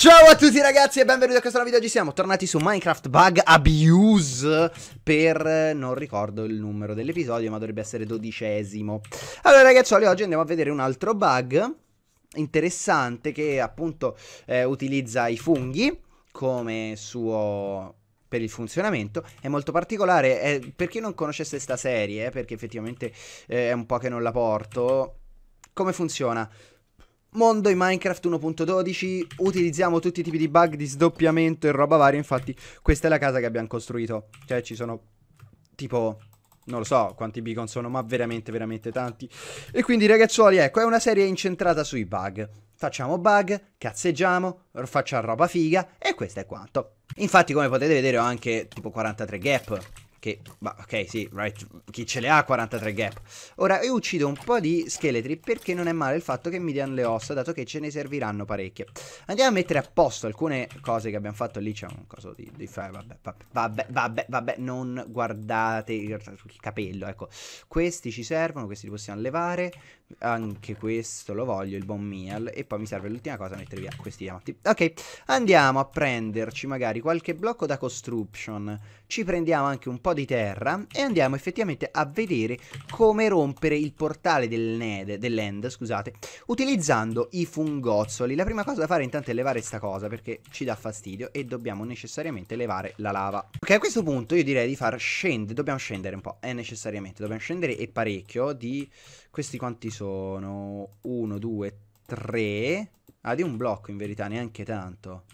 Ciao a tutti ragazzi e benvenuti a questo nuovo video, oggi siamo tornati su Minecraft Bug Abuse per, non ricordo il numero dell'episodio ma dovrebbe essere dodicesimo. Allora ragazzi, oggi andiamo a vedere un altro bug interessante che appunto eh, utilizza i funghi come suo per il funzionamento. È molto particolare eh, per chi non conoscesse questa serie eh, perché effettivamente eh, è un po' che non la porto come funziona Mondo in Minecraft 1.12 utilizziamo tutti i tipi di bug di sdoppiamento e roba varia, infatti questa è la casa che abbiamo costruito, cioè ci sono tipo non lo so quanti beacon sono, ma veramente veramente tanti. E quindi ragazzuoli, ecco, è una serie incentrata sui bug. Facciamo bug, cazzeggiamo, facciamo roba figa e questo è quanto. Infatti come potete vedere ho anche tipo 43 gap che, bah, ok, sì, right, chi ce le ha 43 gap. Ora, io uccido un po' di scheletri perché non è male il fatto che mi diano le ossa, dato che ce ne serviranno parecchie. Andiamo a mettere a posto alcune cose che abbiamo fatto lì. C'è un coso di, di fare, vabbè, vabbè, vabbè, vabbè, vabbè, non guardate il, capello, ecco. Questi ci servono, questi li possiamo levare. Anche questo lo voglio, il bon meal. E poi mi serve l'ultima cosa, mettere via questi diamanti. Ok, andiamo a prenderci magari qualche blocco da construction. Ci prendiamo anche un po' po' di terra e andiamo effettivamente a vedere come rompere il portale del Ned, dell'End, scusate, utilizzando i fungozzoli. La prima cosa da fare intanto è levare sta cosa perché ci dà fastidio e dobbiamo necessariamente levare la lava. Ok, a questo punto io direi di far scendere, dobbiamo scendere un po', è necessariamente, dobbiamo scendere e parecchio di... Questi quanti sono? 1, 2, 3... Ah, di un blocco in verità, neanche tanto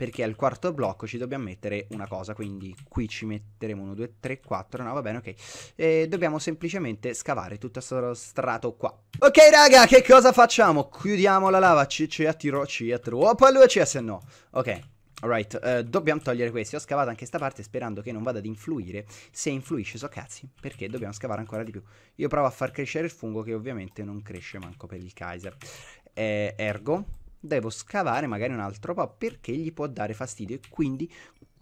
perché al quarto blocco ci dobbiamo mettere una cosa, quindi qui ci metteremo 1, 2, 3, 4, no va bene, ok. E dobbiamo semplicemente scavare tutto questo strato qua. Ok raga, che cosa facciamo? Chiudiamo la lava, ci, ci attiro, ci attiro, poi lui ci no. Ok, Alright, uh, dobbiamo togliere questi. Ho scavato anche sta parte sperando che non vada ad influire. Se influisce, so cazzi, perché dobbiamo scavare ancora di più. Io provo a far crescere il fungo che ovviamente non cresce manco per il Kaiser. Eh, ergo, devo scavare magari un altro po' perché gli può dare fastidio e quindi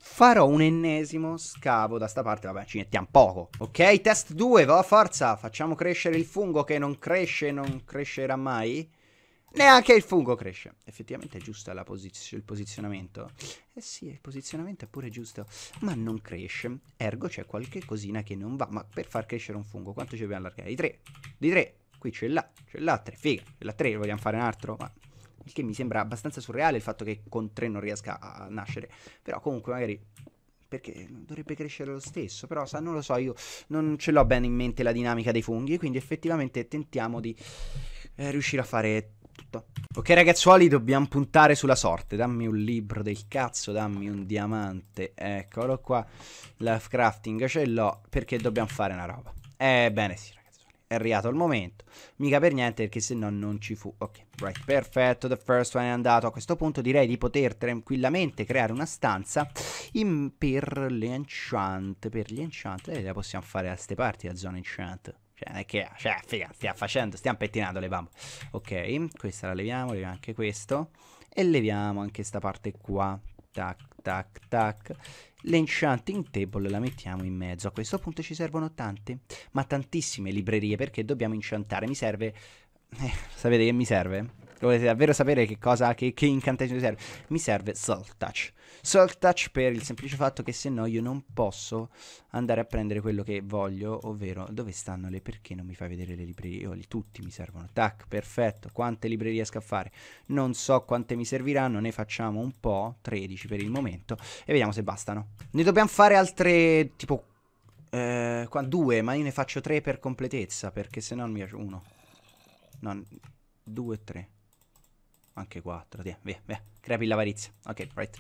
farò un ennesimo scavo da sta parte, vabbè ci mettiamo poco, ok? Test 2, va forza, facciamo crescere il fungo che non cresce, non crescerà mai? Neanche il fungo cresce. Effettivamente è giusto posiz il posizionamento. Eh sì, il posizionamento è pure giusto. Ma non cresce. Ergo c'è qualche cosina che non va. Ma per far crescere un fungo, quanto ci dobbiamo allargare? Di 3. Di 3. Qui c'è là. C'è là 3. Figa. C'è là 3. Vogliamo fare un altro? Ma il che mi sembra abbastanza surreale il fatto che con 3 non riesca a nascere. Però comunque magari perché dovrebbe crescere lo stesso, però sa, non lo so, io non ce l'ho bene in mente la dinamica dei funghi, quindi effettivamente tentiamo di eh, riuscire a fare tutto. Ok ragazzuoli, dobbiamo puntare sulla sorte, dammi un libro del cazzo, dammi un diamante, eccolo qua, life crafting ce l'ho, perché dobbiamo fare una roba. Ebbene sì, è arrivato il momento. Mica per niente perché se no non ci fu. Ok, right, perfetto, the first one è andato. A questo punto direi di poter tranquillamente creare una stanza in, per le enchant. Per gli enchant, eh, la possiamo fare a queste parti, la zona enchant. Cioè, è che, cioè, figa, stiamo facendo, stiamo pettinando le bambole. Ok, questa la leviamo, leviamo anche questo. E leviamo anche questa parte qua. Tac, tac, tac. L'enchanting table la mettiamo in mezzo. A questo punto ci servono tante, ma tantissime librerie perché dobbiamo inchantare. Mi serve... Eh, sapete che mi serve? Volete davvero sapere che cosa, che, che incantesimo serve? Mi serve Salt Touch. Salt Touch per il semplice fatto che se no io non posso andare a prendere quello che voglio, ovvero dove stanno le perché non mi fai vedere le librerie? Oh, tutti mi servono. Tac, perfetto. Quante librerie riesco a fare? Non so quante mi serviranno, ne facciamo un po', 13 per il momento, e vediamo se bastano. Ne dobbiamo fare altre, tipo, eh, qua, due, ma io ne faccio tre per completezza, perché se no mi piace uno. No, due, tre. Anche 4, via, via, via. Crepi l'avarizia. Ok, right.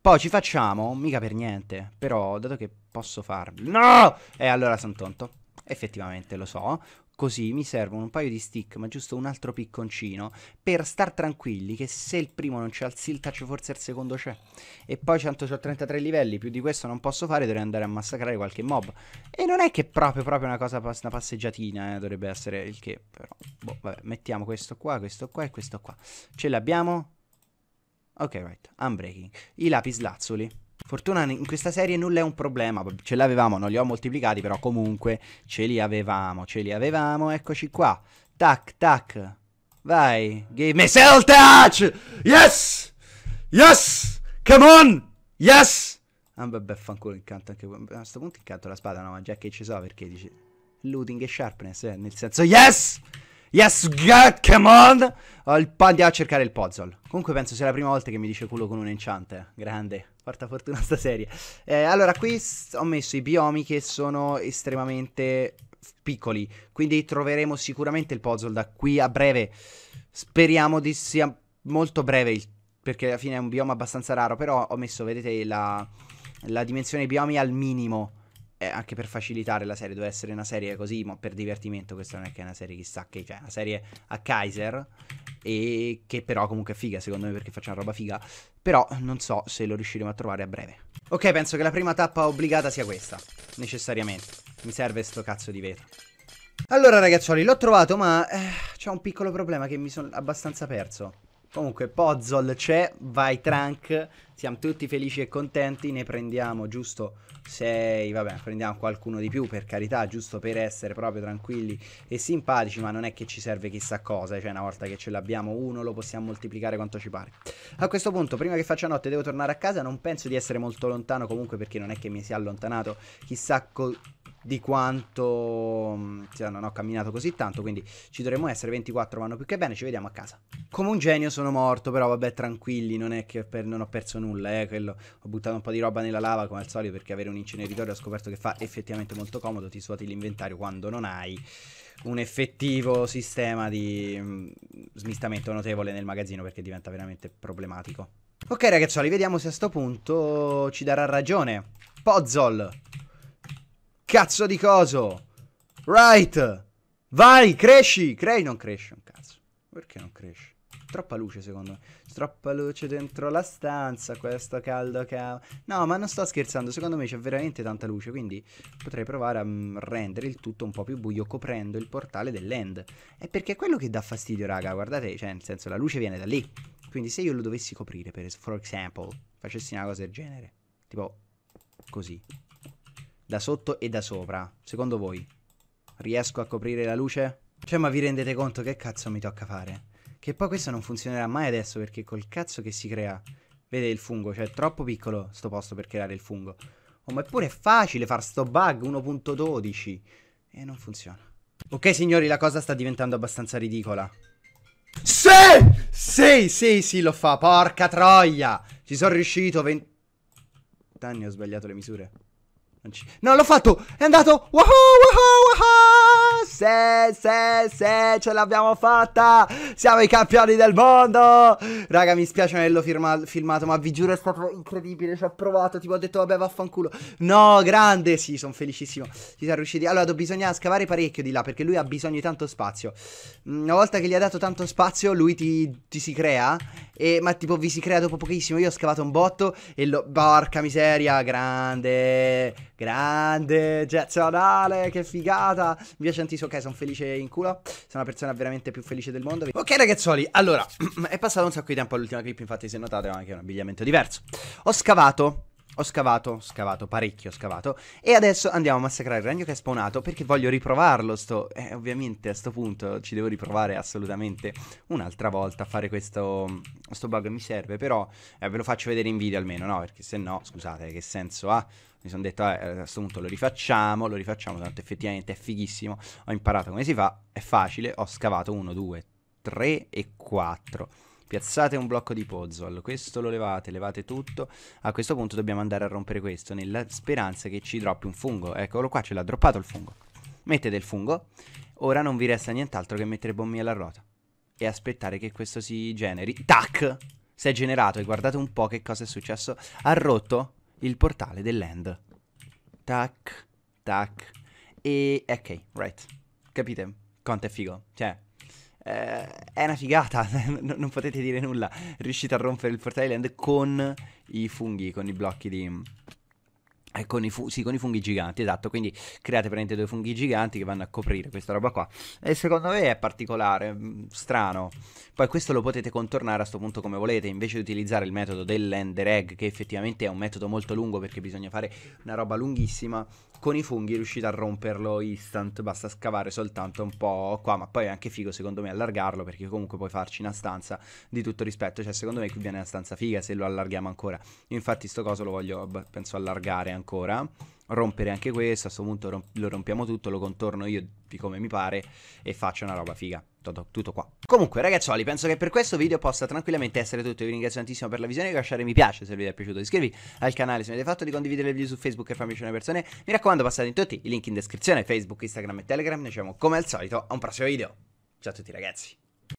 Poi ci facciamo, mica per niente, però dato che posso farlo... No! E allora sono tonto. Effettivamente lo so. Così mi servono un paio di stick, ma giusto un altro picconcino, per star tranquilli che se il primo non c'è al il touch forse il secondo c'è. E poi tanto ho 33 livelli, più di questo non posso fare, dovrei andare a massacrare qualche mob. E non è che proprio, proprio una cosa, una passeggiatina, eh, dovrebbe essere il che, però, boh, vabbè, mettiamo questo qua, questo qua e questo qua. Ce l'abbiamo? Ok, right, unbreaking. I lapis lazzuli. Fortuna in questa serie nulla è un problema, ce l'avevamo, non li ho moltiplicati, però comunque ce li avevamo, ce li avevamo, eccoci qua. Tac, tac, vai, give me cell touch, yes! Yes! Come on! Yes! Ah, vabbè, fanculo, incanto anche A questo punto incanto la spada, no, ma già che ci so perché dici... Looting e sharpness, eh, nel senso... Yes! Yes, God, come on! Ho a cercare il puzzle. Comunque penso sia la prima volta che mi dice culo con un enchant. Grande. Porta fortuna sta serie. Eh, allora, qui ho messo i biomi che sono estremamente piccoli. Quindi troveremo sicuramente il puzzle da qui a breve. Speriamo di sia molto breve il perché alla fine è un bioma abbastanza raro, però ho messo, vedete, la, la dimensione biomi al minimo, eh, anche per facilitare la serie, deve essere una serie così, ma per divertimento, questa non è che è una serie chissà che, cioè una serie a Kaiser, e che però comunque è figa, secondo me, perché faccia una roba figa, però non so se lo riusciremo a trovare a breve. Ok, penso che la prima tappa obbligata sia questa, necessariamente, mi serve sto cazzo di vetro. Allora ragazzuoli, l'ho trovato ma eh, c'è un piccolo problema che mi sono abbastanza perso. Comunque, Pozzol c'è, vai Trunk, siamo tutti felici e contenti, ne prendiamo giusto 6, vabbè, prendiamo qualcuno di più per carità, giusto per essere proprio tranquilli e simpatici, ma non è che ci serve chissà cosa, cioè una volta che ce l'abbiamo uno lo possiamo moltiplicare quanto ci pare. A questo punto, prima che faccia notte devo tornare a casa, non penso di essere molto lontano comunque perché non è che mi sia allontanato chissà di quanto cioè, non ho camminato così tanto, quindi ci dovremmo essere 24 vanno più che bene, ci vediamo a casa. Come un genio sono morto, però vabbè tranquilli, non è che per, non ho perso nulla, eh, quello, ho buttato un po' di roba nella lava come al solito perché avere un inceneritore ho scoperto che fa effettivamente molto comodo, ti svuoti l'inventario quando non hai un effettivo sistema di mh, smistamento notevole nel magazzino perché diventa veramente problematico. Ok ragazzoli, vediamo se a sto punto ci darà ragione. Pozzol Cazzo di coso. Right. Vai, cresci. Crei, non cresce un cazzo. Perché non cresce? Troppa luce secondo me. Troppa luce dentro la stanza. Questo caldo ha. No, ma non sto scherzando. Secondo me c'è veramente tanta luce. Quindi potrei provare a mm, rendere il tutto un po' più buio coprendo il portale dell'end. È perché è quello che dà fastidio, raga. Guardate, cioè, nel senso, la luce viene da lì. Quindi se io lo dovessi coprire, per for example, facessi una cosa del genere. Tipo così da sotto e da sopra. Secondo voi, riesco a coprire la luce? Cioè, ma vi rendete conto che cazzo mi tocca fare? Che poi questo non funzionerà mai adesso perché col cazzo che si crea. Vede il fungo, cioè è troppo piccolo sto posto per creare il fungo. Oh, ma eppure è facile far sto bug 1.12. E non funziona. Ok, signori, la cosa sta diventando abbastanza ridicola. Sì! Sì, sì, sì, lo fa. Porca troia! Ci sono riuscito. 20 anni ho sbagliato le misure. No, l'ho fatto! È andato! Woohoo! Woohoo! Woohoo! Se, se, se, ce l'abbiamo fatta! Siamo i campioni del mondo! Raga, mi spiace averlo filmato, ma vi giuro è stato incredibile. Ci ho provato, tipo ho detto vabbè vaffanculo. No, grande! Sì, sono felicissimo. Ci siamo riusciti. Allora, bisogna scavare parecchio di là, perché lui ha bisogno di tanto spazio. Una volta che gli ha dato tanto spazio, lui ti, ti si crea. E, ma tipo vi si crea dopo pochissimo. Io ho scavato un botto e lo... Porca miseria, grande! Grande, eccezionale, che figata. Mi piace tantissimo, ok, sono felice in culo. Sono la persona veramente più felice del mondo. Ok ragazzoli, allora, è passato un sacco di tempo all'ultima clip, infatti se notate ho anche un abbigliamento diverso. Ho scavato ho scavato, scavato, parecchio scavato. E adesso andiamo a massacrare il ragno che è spawnato Perché voglio riprovarlo sto eh, Ovviamente a sto punto ci devo riprovare assolutamente Un'altra volta a fare questo Questo bug mi serve Però eh, ve lo faccio vedere in video almeno no? Perché se no scusate che senso ha? Mi sono detto eh, a questo punto lo rifacciamo Lo rifacciamo tanto effettivamente è fighissimo Ho imparato come si fa È facile Ho scavato 1, 2, 3 e 4 Piazzate un blocco di puzzle, questo lo levate, levate tutto. A questo punto dobbiamo andare a rompere questo nella speranza che ci droppi un fungo. Eccolo qua, ce l'ha droppato il fungo. Mettete il fungo, ora non vi resta nient'altro che mettere bombi alla ruota. E aspettare che questo si generi. Tac! Si è generato e guardate un po' che cosa è successo. Ha rotto il portale dell'end. Tac, tac. E ok, right. Capite? Quanto è figo? Cioè, eh, è una figata, non potete dire nulla. Riuscite a rompere il portale land con i funghi, con i blocchi di... Con i, fu- sì, con i funghi giganti, esatto. Quindi create praticamente due funghi giganti che vanno a coprire questa roba qua. E secondo me è particolare, mm, strano. Poi questo lo potete contornare a questo punto come volete. Invece di utilizzare il metodo dell'ender egg, che effettivamente è un metodo molto lungo perché bisogna fare una roba lunghissima, con i funghi riuscite a romperlo instant. Basta scavare soltanto un po' qua. Ma poi è anche figo, secondo me, allargarlo perché comunque puoi farci una stanza di tutto rispetto. Cioè, secondo me qui viene una stanza figa se lo allarghiamo ancora. Io infatti sto coso lo voglio, penso, allargare ancora ancora rompere anche questo, a questo punto rom- lo rompiamo tutto, lo contorno io di come mi pare e faccio una roba figa. Tutto, tutto, qua. Comunque, ragazzuoli, penso che per questo video possa tranquillamente essere tutto. Vi ringrazio tantissimo per la visione. Lasciare mi piace se il video è piaciuto. Di iscrivervi al canale se non avete fatto. Di condividere il video su Facebook e farmi piacere le persone. Mi raccomando, passate in tutti i link in descrizione: Facebook, Instagram e Telegram. Noi ci vediamo come al solito a un prossimo video. Ciao a tutti, ragazzi.